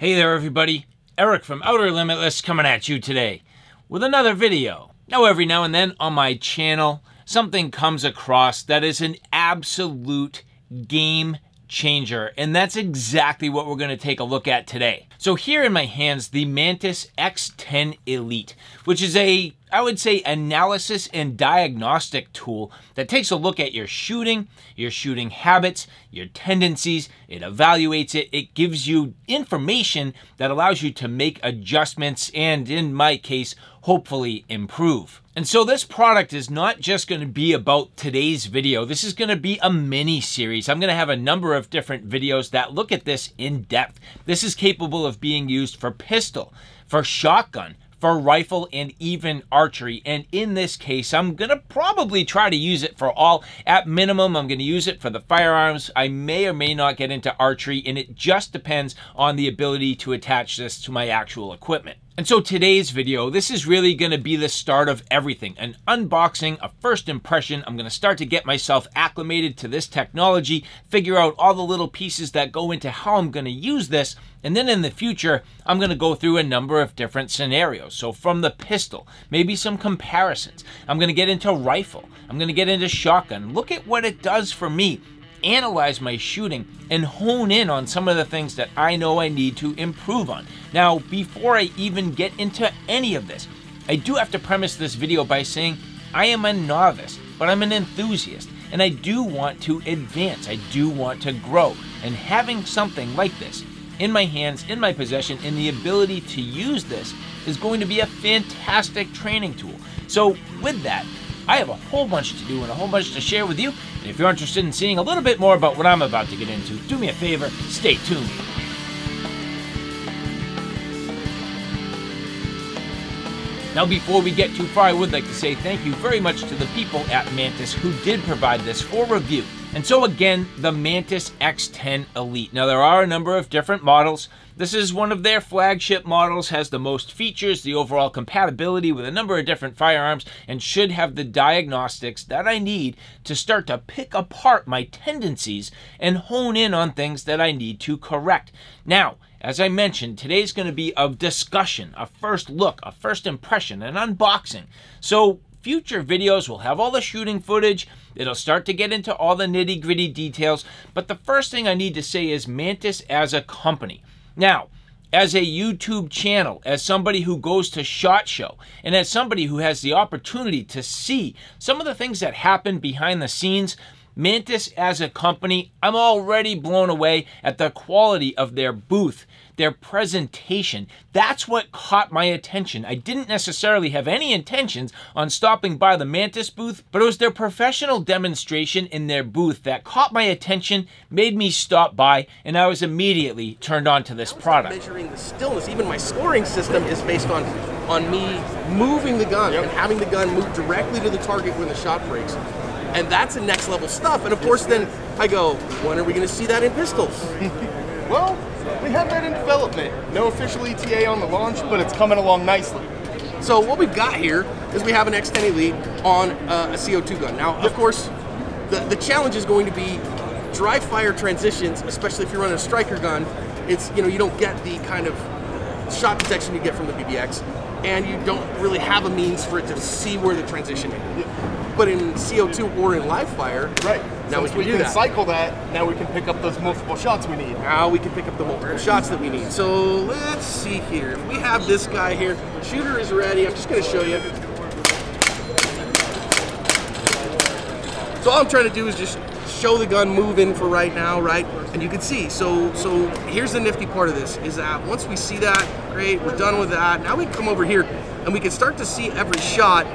Hey there, everybody. Eric from Outer Limitless coming at you today with another video. Now, every now and then on my channel, something comes across that is an absolute game changer, and that's exactly what we're going to take a look at today. So here in my hands, the Mantis X10 Elite, which is a I would say, analysis and diagnostic tool that takes a look at your shooting, your shooting habits, your tendencies. It evaluates it. It gives you information that allows you to make adjustments and, in my case, hopefully improve. And so this product is not just going to be about today's video. This is going to be a mini series. I'm going to have a number of different videos that look at this in depth. This is capable of being used for pistol, for shotgun, for rifle and even archery. And in this case, I'm going to probably try to use it for all. At minimum, I'm going to use it for the firearms. I may or may not get into archery, and it just depends on the ability to attach this to my actual equipment. And so today's video, this is really going to be the start of everything. An unboxing, a first impression. I'm going to start to get myself acclimated to this technology, figure out all the little pieces that go into how I'm going to use this. And then in the future, I'm going to go through a number of different scenarios. So from the pistol, maybe some comparisons. I'm going to get into rifle. I'm going to get into shotgun. Look at what it does for me analyze my shooting and hone in on some of the things that I know I need to improve on. Now, before I even get into any of this, I do have to premise this video by saying I am a novice, but I'm an enthusiast, and I do want to advance. I do want to grow, and having something like this in my hands, in my possession, and the ability to use this is going to be a fantastic training tool. So with that, I have a whole bunch to do and a whole bunch to share with you. And if you're interested in seeing a little bit more about what I'm about to get into, do me a favor, stay tuned. Now, before we get too far, I would like to say thank you very much to the people at Mantis who did provide this for review. And so again, the Mantis X10 Elite. Now there are a number of different models. This is one of their flagship models, has the most features, the overall compatibility with a number of different firearms, and should have the diagnostics that I need to start to pick apart my tendencies and hone in on things that I need to correct. Now, as I mentioned, today's going to be a discussion, a first look, a first impression, an unboxing. So future videos will have all the shooting footage. It'll start to get into all the nitty gritty details. But the first thing I need to say is Mantis as a company. Now, as a YouTube channel, as somebody who goes to SHOT Show, and as somebody who has the opportunity to see some of the things that happen behind the scenes, Mantis as a company, I'm already blown away at the quality of their booth, their presentation. That's what caught my attention. I didn't necessarily have any intentions on stopping by the Mantis booth, but it was their professional demonstration in their booth that caught my attention, made me stop by, and I was immediately turned on to this product. Measuring the stillness, even my scoring system is based on on me moving the gun yep. and having the gun move directly to the target when the shot breaks and that's the next level stuff. And of course, then I go, when are we going to see that in pistols? well, we have that in development. No official ETA on the launch, but it's coming along nicely. So what we've got here is we have an X10 Elite on uh, a CO2 gun. Now, of course, the, the challenge is going to be dry fire transitions, especially if you're running a striker gun. It's, you know, you don't get the kind of shot detection you get from the BBX, and you don't really have a means for it to see where the transition is. But in CO2 or in live fire, right. Now Since we can, we do can that. cycle that. Now we can pick up those multiple shots we need. Now we can pick up the multiple shots that we need. So let's see here. We have this guy here, shooter is ready. I'm just going to show you. So all I'm trying to do is just show the gun moving for right now, right? And you can see. So so here's the nifty part of this is that once we see that, great, we're done with that. Now we can come over here and we can start to see every shot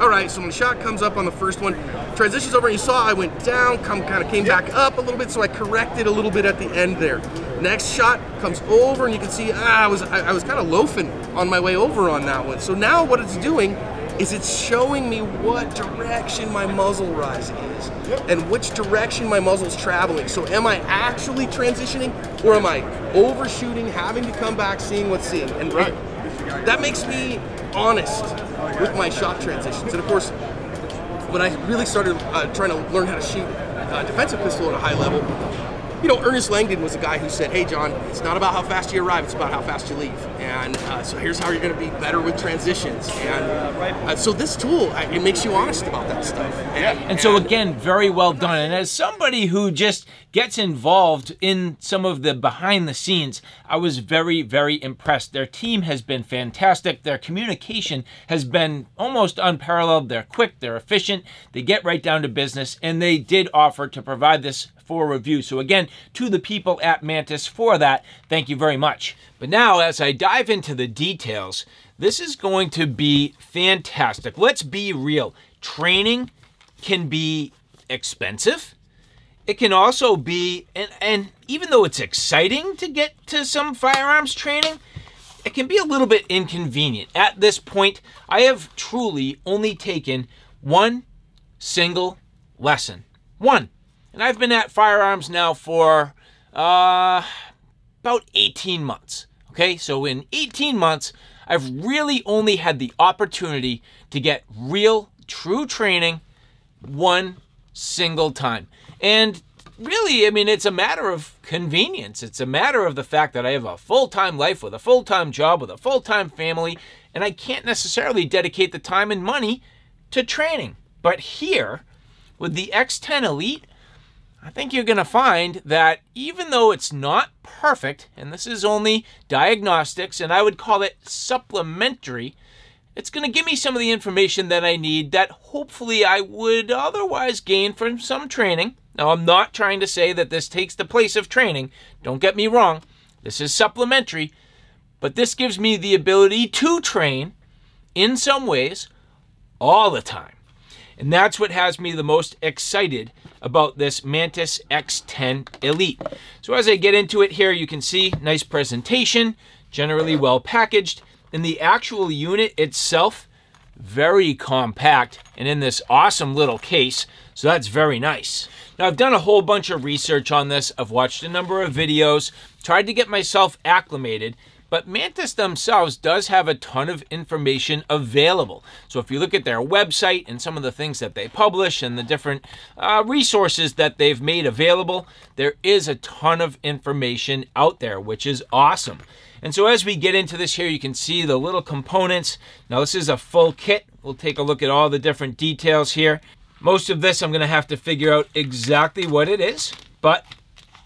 all right, so when the shot comes up on the first one, transitions over, and you saw I went down, come kind of came yep. back up a little bit, so I corrected a little bit at the end there. Next shot comes over, and you can see ah, I was I, I was kind of loafing on my way over on that one. So now what it's doing is it's showing me what direction my muzzle rise is yep. and which direction my muzzle's traveling. So am I actually transitioning or am I overshooting, having to come back, seeing what's seeing? And right. that makes me honest with my shot transitions. And of course, when I really started uh, trying to learn how to shoot a defensive pistol at a high level, you know, Ernest Langdon was a guy who said, "Hey, John, it's not about how fast you arrive; it's about how fast you leave." And uh, so here's how you're going to be better with transitions. And uh, so this tool, it makes you honest about that stuff. And, and so again, very well done. And as somebody who just gets involved in some of the behind the scenes, I was very, very impressed. Their team has been fantastic. Their communication has been almost unparalleled. They're quick, they're efficient, they get right down to business, and they did offer to provide this for review. So again, to the people at Mantis for that, thank you very much. But now, as I dive into the details, this is going to be fantastic. Let's be real. Training can be expensive. It can also be, and, and even though it's exciting to get to some firearms training, it can be a little bit inconvenient. At this point, I have truly only taken one single lesson. One. And I've been at firearms now for uh, about 18 months. Okay, so in 18 months, I've really only had the opportunity to get real, true training one single time. And really, I mean, it's a matter of convenience. It's a matter of the fact that I have a full time life with a full time job, with a full time family, and I can't necessarily dedicate the time and money to training. But here, with the X10 Elite, I think you're going to find that even though it's not perfect, and this is only diagnostics, and I would call it supplementary, it's going to give me some of the information that I need that hopefully I would otherwise gain from some training. Now, I'm not trying to say that this takes the place of training. Don't get me wrong. This is supplementary, but this gives me the ability to train in some ways all the time. And that's what has me the most excited about this Mantis X10 Elite. So as I get into it here, you can see nice presentation, generally well packaged, and the actual unit itself, very compact and in this awesome little case. So that's very nice. Now I've done a whole bunch of research on this. I've watched a number of videos, tried to get myself acclimated, but Mantis themselves does have a ton of information available. So if you look at their website and some of the things that they publish and the different uh, resources that they've made available, there is a ton of information out there, which is awesome. And so as we get into this here, you can see the little components. Now this is a full kit. We'll take a look at all the different details here. Most of this I'm to have to figure out exactly what it is, but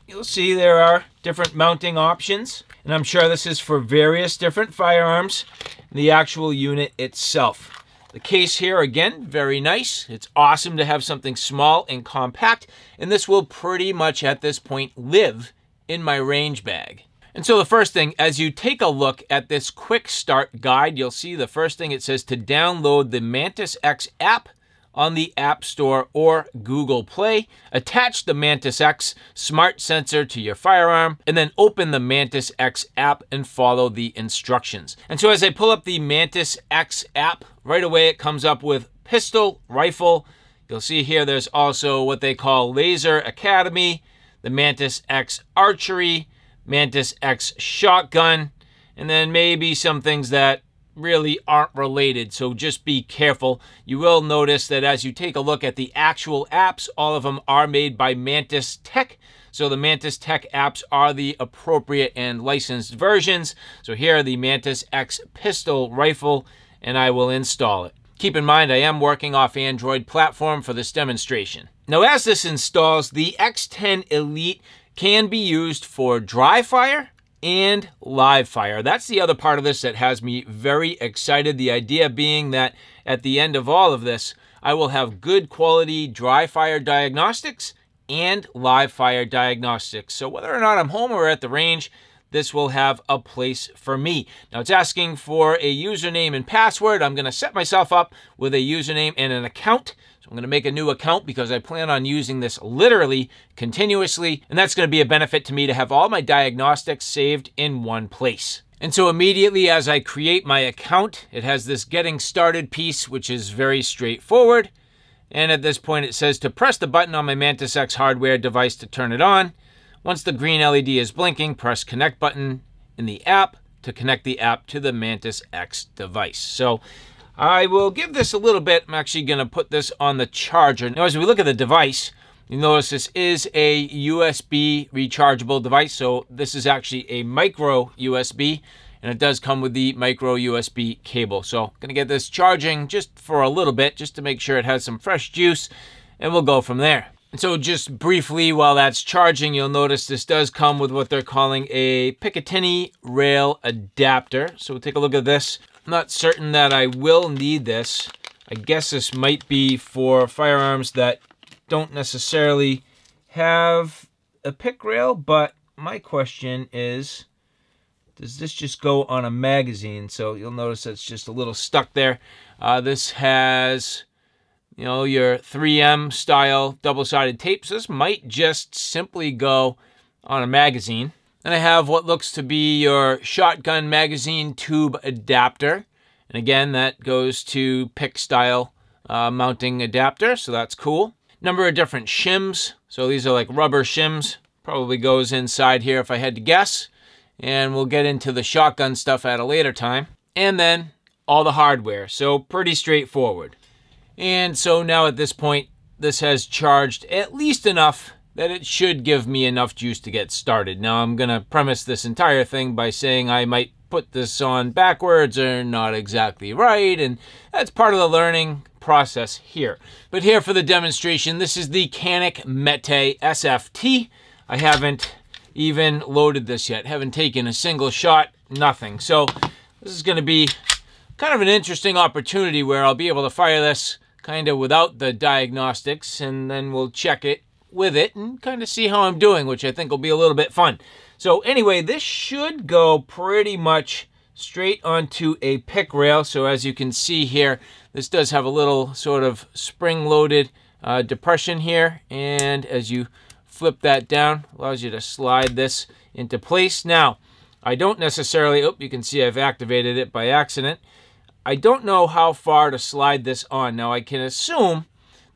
you'll see there are different mounting options and I'm sure this is for various different firearms, the actual unit itself. The case here, again, very nice. It's awesome to have something small and compact, and this will pretty much at this point live in my range bag. And so the first thing, as you take a look at this quick start guide, you'll see the first thing it says to download the Mantis X app on the App Store or Google Play. Attach the Mantis X smart sensor to your firearm and then open the Mantis X app and follow the instructions. And so as I pull up the Mantis X app, right away it comes up with pistol, rifle. You'll see here there's also what they call Laser Academy, the Mantis X Archery, Mantis X Shotgun, and then maybe some things that really aren't related, so just be careful. You will notice that as you take a look at the actual apps, all of them are made by Mantis Tech. So the Mantis Tech apps are the appropriate and licensed versions. So here are the Mantis X pistol rifle, and I will install it. Keep in mind, I am working off Android platform for this demonstration. Now, as this installs, the X10 Elite can be used for dry fire and live fire. That's the other part of this that has me very excited. The idea being that at the end of all of this, I will have good quality dry fire diagnostics and live fire diagnostics. So whether or not I'm home or at the range, this will have a place for me. Now it's asking for a username and password. I'm going to set myself up with a username and an account. So I'm going to make a new account because I plan on using this literally continuously. And that's going to be a benefit to me to have all my diagnostics saved in one place. And so immediately as I create my account, it has this getting started piece, which is very straightforward. And at this point, it says to press the button on my Mantis X hardware device to turn it on. Once the green LED is blinking, press connect button in the app to connect the app to the Mantis X device. So I will give this a little bit. I'm actually going to put this on the charger. Now, as we look at the device, You notice this is a USB rechargeable device, so this is actually a micro USB, and it does come with the micro USB cable. So I'm gonna get this charging just for a little bit, just to make sure it has some fresh juice, and we'll go from there. And so just briefly, while that's charging, you'll notice this does come with what they're calling a Picatinny rail adapter. So we'll take a look at this. I'm not certain that I will need this. I guess this might be for firearms that don't necessarily have a pick rail, but my question is, does this just go on a magazine? So you'll notice it's just a little stuck there. Uh, this has, you know, your 3M style double-sided tape. So this might just simply go on a magazine. And I have what looks to be your shotgun magazine tube adapter. And again, that goes to pick style uh, mounting adapter, so that's cool. Number of different shims. So these are like rubber shims. Probably goes inside here if I had to guess. And we'll get into the shotgun stuff at a later time. And then all the hardware. So pretty straightforward. And so now at this point, this has charged at least enough that it should give me enough juice to get started. Now I'm going to premise this entire thing by saying I might put this on backwards or not exactly right, and that's part of the learning process here. But here for the demonstration, this is the Canik Mete SFT. I haven't even loaded this yet, haven't taken a single shot, nothing. So this is going to be kind of an interesting opportunity where I'll be able to fire this kind of without the diagnostics, and then we'll check it with it and kind of see how I'm doing, which I think will be a little bit fun. So anyway, this should go pretty much straight onto a pick rail. So as you can see here, this does have a little sort of spring-loaded uh, depression here. And as you flip that down, allows you to slide this into place. Now, I don't necessarily, oh, you can see I've activated it by accident. I don't know how far to slide this on. Now, I can assume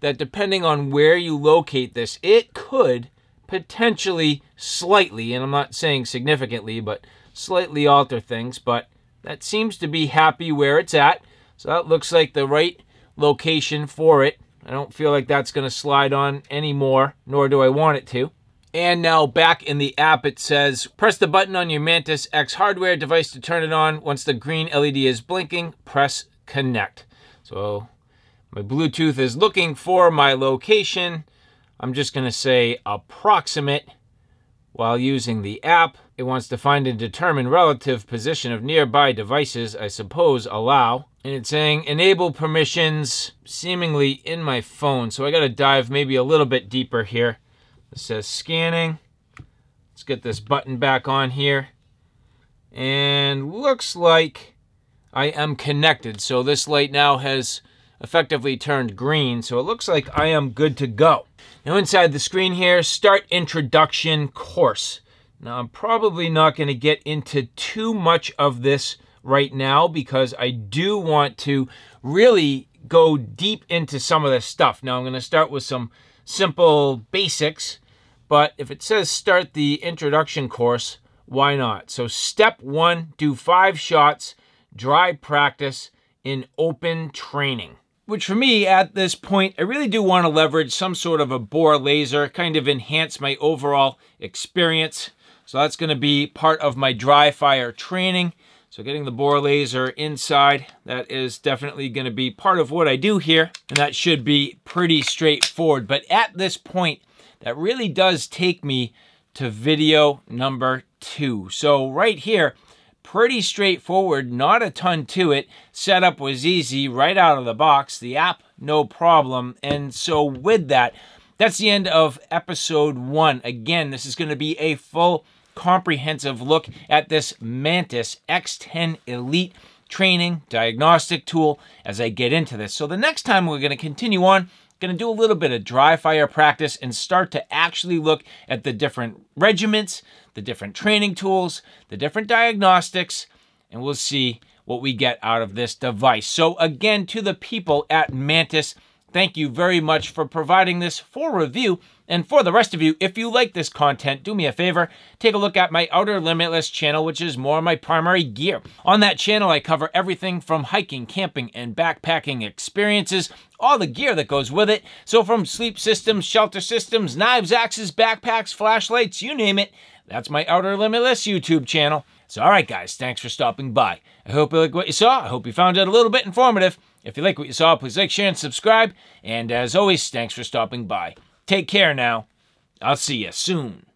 that depending on where you locate this, it could potentially slightly, and I'm not saying significantly, but slightly alter things, but that seems to be happy where it's at. So that looks like the right location for it. I don't feel like that's going to slide on anymore, nor do I want it to. And now back in the app, it says, press the button on your Mantis X hardware device to turn it on. Once the green LED is blinking, press connect. So my Bluetooth is looking for my location. I'm just going to say approximate while using the app. It wants to find and determine relative position of nearby devices, I suppose allow. And it's saying enable permissions seemingly in my phone. So I got to dive maybe a little bit deeper here. It says scanning. Let's get this button back on here. And looks like I am connected. So this light now has effectively turned green. So it looks like I am good to go. Now inside the screen here, start introduction course. Now I'm probably not going to get into too much of this right now because I do want to really go deep into some of this stuff. Now I'm going to start with some simple basics, but if it says start the introduction course, why not? So step one, do five shots, dry practice in open training which for me at this point, I really do want to leverage some sort of a bore laser, kind of enhance my overall experience. So that's going to be part of my dry fire training. So getting the bore laser inside, that is definitely going to be part of what I do here. And that should be pretty straightforward. But at this point, that really does take me to video number two. So right here, pretty straightforward, not a ton to it. Setup was easy right out of the box. The app, no problem. And so with that, that's the end of episode one. Again, this is going to be a full comprehensive look at this Mantis X10 Elite training diagnostic tool as I get into this. So the next time we're going to continue on, going to do a little bit of dry fire practice and start to actually look at the different regiments, the different training tools, the different diagnostics, and we'll see what we get out of this device. So again, to the people at Mantis, Thank you very much for providing this for review. And for the rest of you, if you like this content, do me a favor, take a look at my Outer Limitless channel, which is more my primary gear. On that channel, I cover everything from hiking, camping, and backpacking experiences, all the gear that goes with it. So from sleep systems, shelter systems, knives, axes, backpacks, flashlights, you name it, that's my Outer Limitless YouTube channel. So, all right, guys, thanks for stopping by. I hope you like what you saw. I hope you found it a little bit informative. If you like what you saw, please like, share, and subscribe. And as always, thanks for stopping by. Take care now. I'll see you soon.